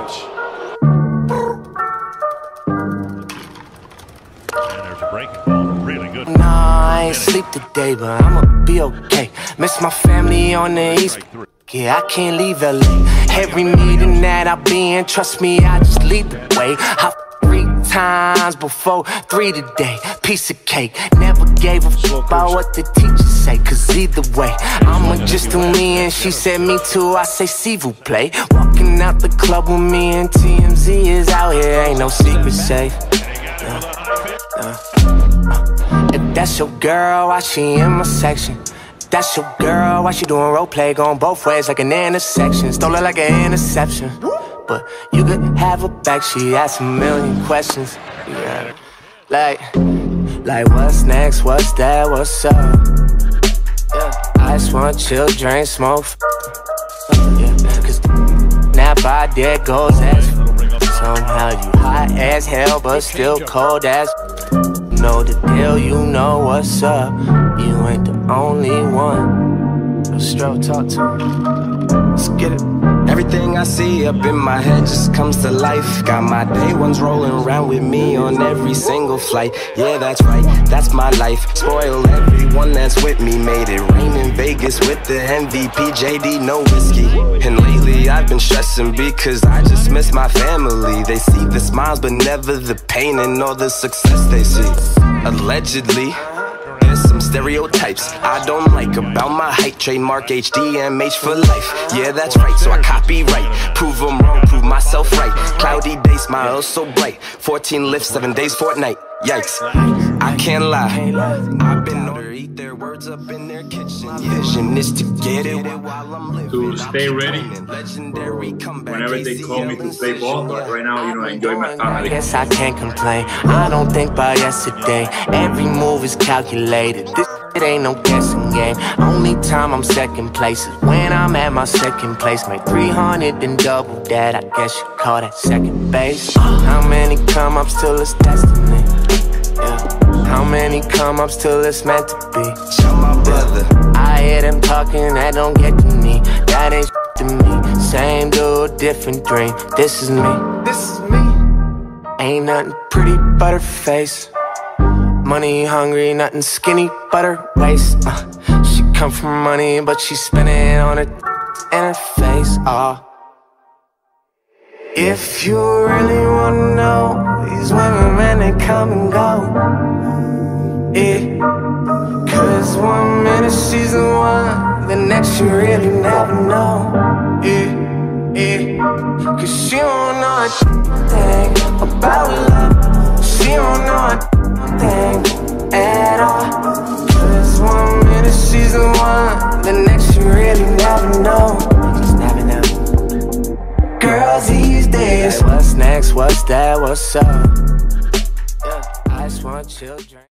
Jokic. And there's a breaking. Really good. Nah, I ain't sleep today, but I'ma be okay. Miss my family on the east. Yeah, I can't leave LA. Every meeting that I be in, trust me, I just lead the way. I three times before three today. Piece of cake. Never gave a fuck about what the teachers say. Cause either way, I'ma just do me and she said me too. I say see vous play. Walking out the club with me and TMZ is out here. Ain't no secret safe. If that's your girl, why she in my section? That's your girl, why she doing role play going both ways like an intersection? Stole it like an interception. But you could have her back, she asked a million questions. Yeah. Like, like what's next? What's that? What's up? Yeah. I just want chill, drink, smoke. Yeah. Cause nap there goes as Somehow you hot as hell, but still cold as know the deal, you know what's up. You ain't the only one. Talk to me. Let's get it. Everything I see up in my head just comes to life. Got my day ones rolling around with me on every single flight. Yeah, that's right, that's my life. Spoil everyone that's with me. Made it rain in Vegas with the MVP, JD, no whiskey. And lately I've been stressing because I just miss my family. They see the smiles, but never the pain and all the success they see. Allegedly. Stereotypes I don't like about my height. Trademark HDMH for life. Yeah, that's right. So I copyright. Prove them wrong, prove myself right. Cloudy day, smile so bright. 14 lifts, 7 days, fortnight. Yikes. I can't lie. I've been words up in their kitchen. Vision is to get it while I'm living. To stay ready Legendary comeback. whenever they call me to play ball. But right now, you know, I enjoy my I family. guess I can't complain. I don't think about yesterday. Every move is calculated. This it ain't no guessing game. Only time I'm second place is when I'm at my second place. Make 300 and double that. I guess you call that second base. How many come ups till it's destiny? Yeah. How many come ups till it's meant to be? Show my brother. I hear them talking, that don't get to me. That ain't to me. Same dude, different dream. This is me. This is me. Ain't nothing pretty but her face. Money hungry, nothing skinny but her waist. Uh, she come from money, but she spend it on her and her face. Oh. If you really wanna know, these women, man, they come and go. Yeah. Cause one minute she's the one, the next you really never know. Yeah, yeah. Cause she don't know a thing about love. She don't know a thing at all. Cause one minute she's the one, the next you really never know. Girls these days, what's next? What's that? What's up? Just want children.